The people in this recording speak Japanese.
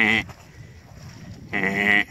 えー、えー。